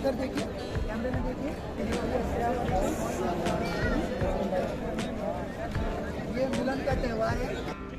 इधर देखिए कैमरे में देखिए ये मिलन का त्यौहार है।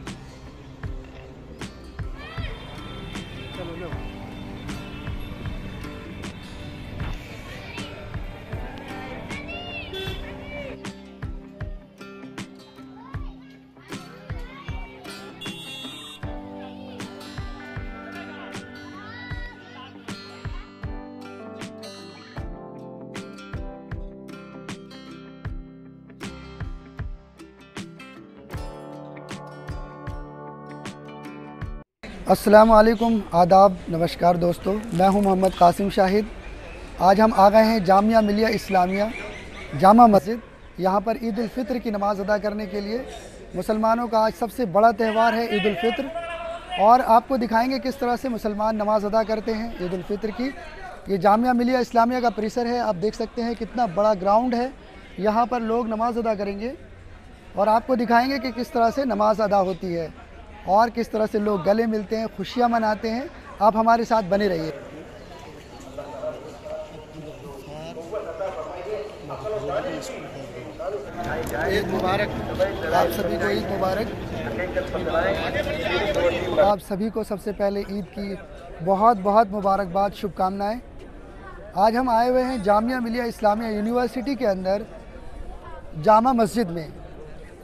अस्सलाम वालेकुम आदाब, नमस्कार दोस्तों, मैं हूँ मोहम्मद कासिम शाहिद। आज हम आ गए हैं जामिया मिलिया इस्लामिया जामा मस्जिद। यहाँ पर ईद फित्र की नमाज़ अदा करने के लिए मुसलमानों का आज सबसे बड़ा त्यौहार है ईद फित्र। और आपको दिखाएँगे किस तरह से मुसलमान नमाज़ अदा करते हैं ईद फित्र की। ये जामिया मिलिया इस्लामिया का परिसर है, आप देख सकते हैं कितना बड़ा ग्राउंड है। यहाँ पर लोग नमाज़ अदा करेंगे और आपको दिखाएँगे कि किस तरह से नमाज़ अदा होती है। और किस तरह से लोग गले मिलते हैं, खुशियाँ मनाते हैं, आप हमारे साथ बने रहिए। ईद मुबारक, आप सभी को ईद मुबारक। आप सभी को सबसे पहले ईद की बहुत बहुत मुबारकबाद, शुभकामनाएँ। आज हम आए हुए हैं जामिया मिलिया इस्लामिया यूनिवर्सिटी के अंदर, जामा मस्जिद में।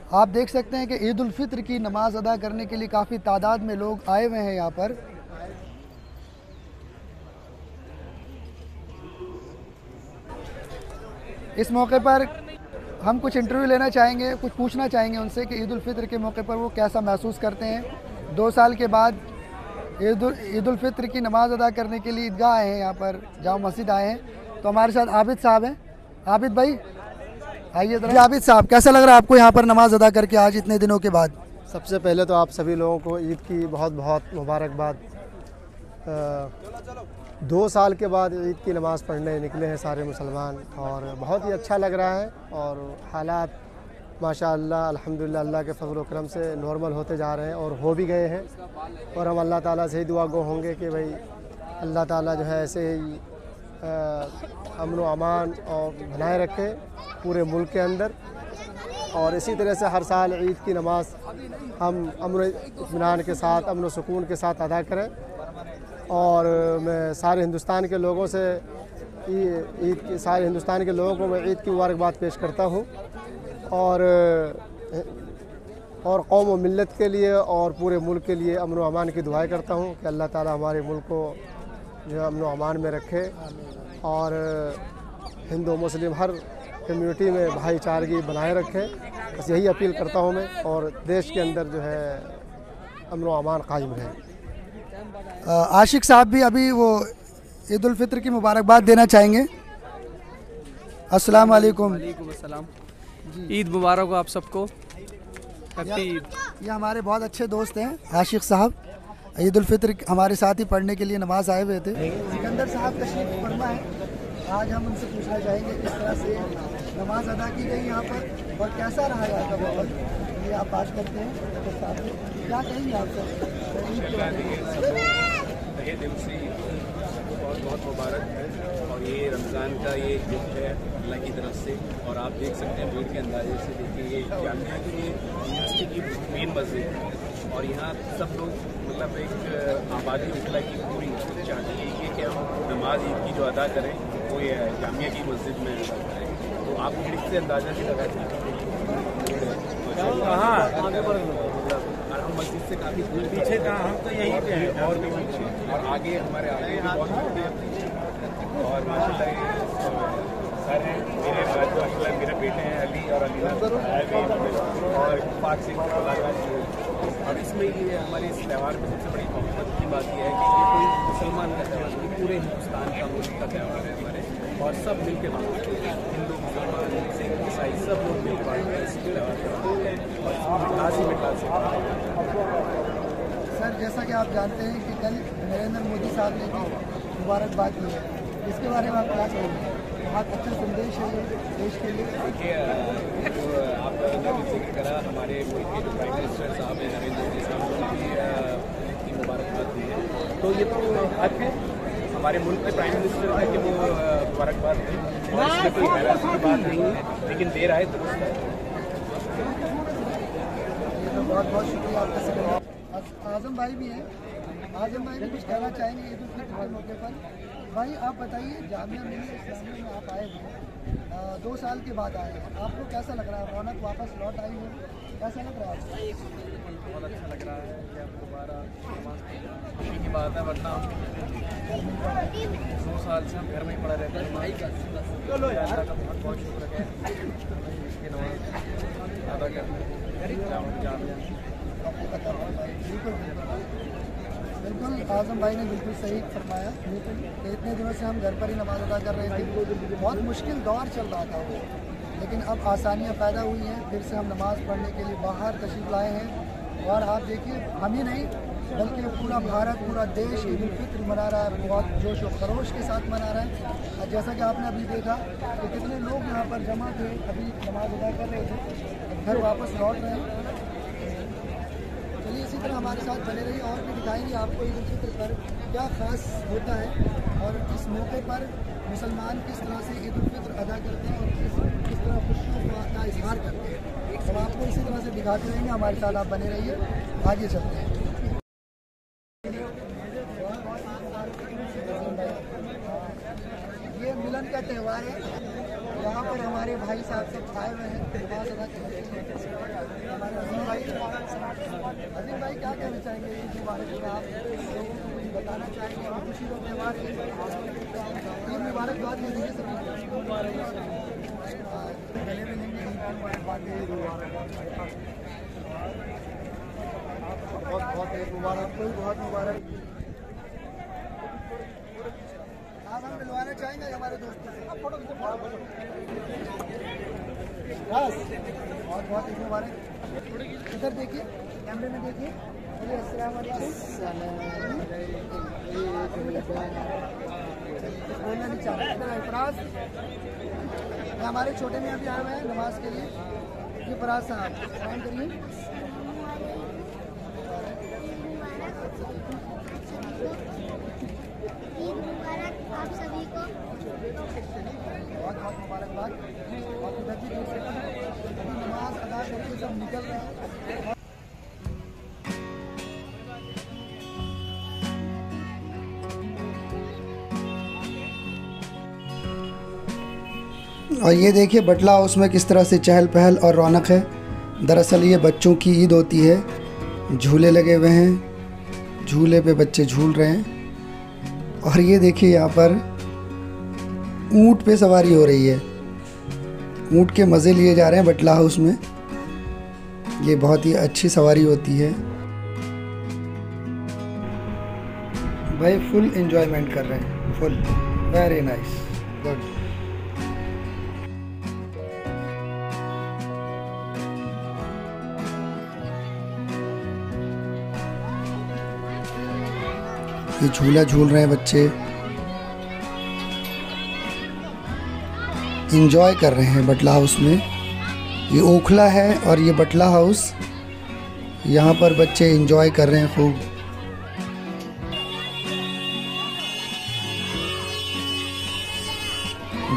आप देख सकते हैं कि ईद फित्र की नमाज़ अदा करने के लिए काफ़ी तादाद में लोग आए हुए हैं यहाँ पर। इस मौके पर हम कुछ इंटरव्यू लेना चाहेंगे, कुछ पूछना चाहेंगे उनसे कि ईद फित्र के मौके पर वो कैसा महसूस करते हैं। दो साल के बाद ईद फित्र की नमाज़ अदा करने के लिए ईदगाह आए हैं, यहाँ पर जामा मस्जिद आए हैं। तो हमारे साथ आबिद साहब हैं। आबिद भाई आइए जरा। साहब कैसा लग रहा है आपको यहाँ पर नमाज़ अदा करके आज इतने दिनों के बाद? सबसे पहले तो आप सभी लोगों को ईद की बहुत बहुत मुबारकबाद। दो साल के बाद ईद की नमाज़ पढ़ने निकले हैं सारे मुसलमान और बहुत ही अच्छा लग रहा है और हालात माशा अल्हम्दुलिल्लाह अल्लाह के फजल करम से नॉर्मल होते जा रहे हैं और हो भी गए हैं। और हम अल्लाह ताला से ही दुआ गो होंगे कि भाई अल्लाह ताला जो है ऐसे ही अमन अमान और बनाए रखे पूरे मुल्क के अंदर। और इसी तरह से हर साल ईद की नमाज़ हम अमन इतमान के साथ अमन सुकून के साथ अदा करें। और मैं सारे हिंदुस्तान के लोगों से ईद की, सारे हिंदुस्तान के लोगों को मैं ईद की मुबारकबाद पेश करता हूँ। और और कौम व मिलत के लिए और पूरे मुल्क के लिए अमन अमान की दुआएँ करता हूँ कि अल्लाह ताला हमारे मुल्क को जो अमन व अमान में रखे और हिंदू मुस्लिम हर कम्युनिटी में भाईचारगी बनाए रखे। बस यही अपील करता हूँ मैं और देश के अंदर जो है अमन अमान कायम रहे। आशिक साहब भी अभी वो ईद उल फित्र की मुबारकबाद देना चाहेंगे। अस्सलाम वालेकुम। वालेकुम ईद मुबारक हो आप सबको। हैप्पी ईद। ये हमारे बहुत अच्छे दोस्त हैं आशिक साहब। ईद उल फित्र हमारे साथ ही पढ़ने के लिए नमाज़ आए हुए थे। सिकंदर साहब तशरीफ़ फरमा है। आज हम उनसे पूछना चाहेंगे किस तरह से नमाज़ अदा की गई यहाँ पर और कैसा रहा यहाँ का माहौल? ये आप बात करते हैं तो साथ क्या कहेंगे आप दिल से बहुत बहुत मुबारक है। और ये रमज़ान का ये गिफ्ट है अल्लाह की तरफ़ से। और आप देख सकते हैं भीड़ के अंदाजे से देखिए ये जामिया की ये यूनिवर्सिटी की मेन मस्जिद है। और यहाँ सब लोग मतलब एक आबादी निकला की पूरी चाहती है कि हम नमाज़ ईद की जो अदा करें वो ये जामिया की मस्जिद में करें तो आप भीड़ से अंदाज़ा नहीं लगा सकते कहाँ आगे बढ़ और हम मस्जिद से काफ़ी दूर पीछे कहाँ? हम तो यहीं पे हैं। और भी पीछे और आगे हमारे आगे बहुत और माशाल्लाह सर हैं। मेरे मेरे बेटे हैं अली और अली और पाक सिंह और इसमें ये हमारे इस त्यौहार में सबसे बड़ी मोहब्बत की बात यह है कि ये कोई मुसलमान का त्यौहार नहीं, पूरे हिंदुस्तान का मुल्क का त्यौहार है हमारे। और सब मिल के हैं। हिंदू, मुसलमान, सिख, ईसाई, सब लोग मिल के इस त्यौहार को और इसमें मिठास ही। है सर, जैसा कि आप जानते हैं कि कल नरेंद्र मोदी साहब ने मुबारकबाद की है। इसके बारे में आप क्या कहेंगे? बहुत अच्छा संदेश है देश के लिए। देखिए जो ज़िक्र करा हमारे मुल्क के जो प्राइम मिनिस्टर साहब हैं नरेंद्र मोदी साहब उन्होंने भी मुबारकबाद दी है। तो ये तो हक है हमारे मुल्क के प्राइम मिनिस्टर है कि वो मुबारकबाद दें और इसमें कोई हैरानी की बात नहीं है। लेकिन देर आए दुरुस्त है बहुत बहुत शुक्रिया आपका सर आज़म भाई भी हैं। आज़म भाई भी कुछ कहना चाहेंगे ईद उल फित्र के मौके पर? भाई आप बताइए जामिया मिलिया इस्लामिया में आप आए हैं। दो साल के बाद आए हैं। आपको कैसा लग रहा है? रौनक वापस लौट आई है? कैसा लग रहा है आपको? बहुत अच्छा लग रहा है कि दोबारा खुशी की बात है वरना दो साल से हम घर में ही पड़े रहते हैं। का बहुत बहुत शुक्र है। इसकी नमाज़ अदा करते जामिया। बिल्कुल। बिल्कुल, आज़म भाई ने बिल्कुल सही फरमाया। इतने दिनों से हम घर पर ही नमाज़ अदा कर रहे थे। बहुत मुश्किल दौर चल रहा था वो। लेकिन अब आसानियाँ पैदा हुई हैं, फिर से हम नमाज़ पढ़ने के लिए बाहर तशरीफ़ लाए हैं। और आप देखिए, हम ही नहीं, बल्कि पूरा भारत, पूरा देश ईद उल फित्र मना रहा है। बहुत जोश व खरोश के साथ मना रहा है। और जैसा कि आपने अभी देखा कि कितने लोग यहाँ पर जमा थे, अभी नमाज़ अदा कर रहे थे। घर वापस लौट रहे हैं। इसी तरह हमारे साथ बने रहिए, और भी दिखाएँगे आपको ईद फित्र पर क्या ख़ास होता है। और इस मौके पर मुसलमान किस तरह से ईद फित्र अदा करते हैं और किस किस तरह खुशियों का इजहार करते हैं। हम आपको इसी तरह से दिखाते रहेंगे, हमारे साथ आप बने रहिए, आगे चलते हैं। ये मिलन का त्यौहार है। यहाँ पर हमारे भाई साहब सब आए हुए हैं हमारे अजीम भाई अजीम भाई क्या कहना चाहेंगे ईद बारे में? आप लोगों को कुछ बताना चाहेंगे? और खुशी का त्यौहार ईद मुबारकबाद दे दीजिए सभी गले में लेंगे मुबारकबाद बहुत बहुत मुबारक। भी बहुत मुबारक। मिलवाना चाहेंगे हमारे दोस्तों बस, बहुत ईद मुबारक इधर देखिए, कैमरे में देखिए। हमारे छोटे में अभी आए हुए हैं नमाज़ के लिए। ये फराज साहब करिए। और ये देखिए, बटला हाउस में किस तरह से चहल पहल और रौनक है। दरअसल ये बच्चों की ईद होती है। झूले लगे हुए हैं। झूले पे बच्चे झूल रहे हैं। और ये देखिए यहाँ पर, ऊँट पे सवारी हो रही है। ऊँट के मज़े लिए जा रहे हैं बटला हाउस में। ये बहुत ही अच्छी सवारी होती है। भाई फुल एंजॉयमेंट कर रहे हैं। फुल वेरी नाइस गुड ये झूला झूल रहे हैं बच्चे। इंजॉय कर रहे हैं बटला हाउस में। ये ओखला है और ये बटला हाउस। यहाँ पर बच्चे इंजॉय कर रहे हैं खूब।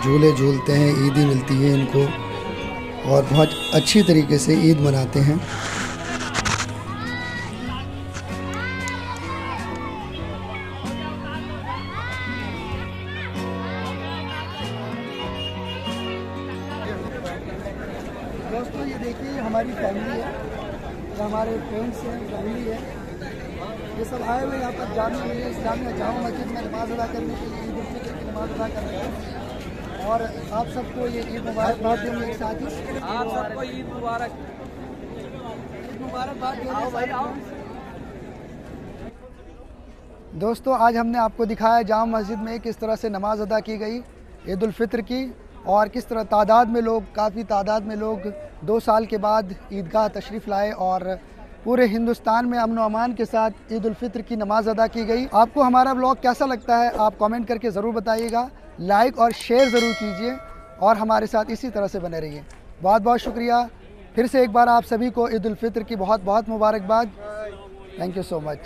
झूले झूलते हैं, ईदी मिलती है इनको। और बहुत अच्छी तरीके से ईद मनाते हैं। दोस्तों ये देखिए हमारी फैमिली है ये हमारे फ्रेंड्स हैं फैमिली है। ये सब आए हुए यहाँ पर जामिया मिलिया इस्लामिया जामा मस्जिद में नमाज़ अदा करने के लिए ईद उल फितर की नमाज़ अदा करने के हैं और आप सबको ये ईद मुबारकबाद देंगे एक साथ ही। आप सबको ईद मुबारक। ईद मुबारकबाद देंगे भाई आओ। दोस्तों आज हमने आपको दिखाया जाम मस्जिद में किस तरह से नमाज़ अदा की गई ईद उल फित्र की और किस तरह तादाद में लोग, काफ़ी तादाद में लोग दो साल के बाद ईदगाह तशरीफ़ लाए और पूरे हिंदुस्तान में अमन अमान के साथ ईद उल की नमाज़ अदा की गई। आपको हमारा ब्लॉग कैसा लगता है, आप कमेंट करके ज़रूर बताइएगा। लाइक और शेयर ज़रूर कीजिए और हमारे साथ इसी तरह से बने रहिए। बहुत बहुत शुक्रिया। फिर से एक बार आप सभी को ईद उल फित्र की बहुत बहुत मुबारकबाद। Thank you so much